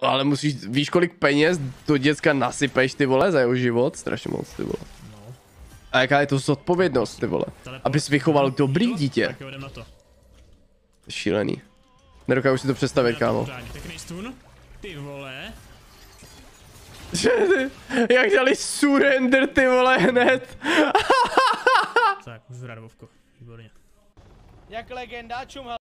Ale musíš, víš kolik peněz do děcka nasypeš ty vole za jeho život? Strašně moc ty vole. No. A jaká je to zodpovědnost ty vole? Abys vychoval dobrý dítě. Tak jo, jdem na to. Šílený. Nedokážu si to představit, kámo. Pěkný stun. Ty vole. Jak dali surrender ty vole hned. Tak, můžu. Výborně. Jak legenda čumha.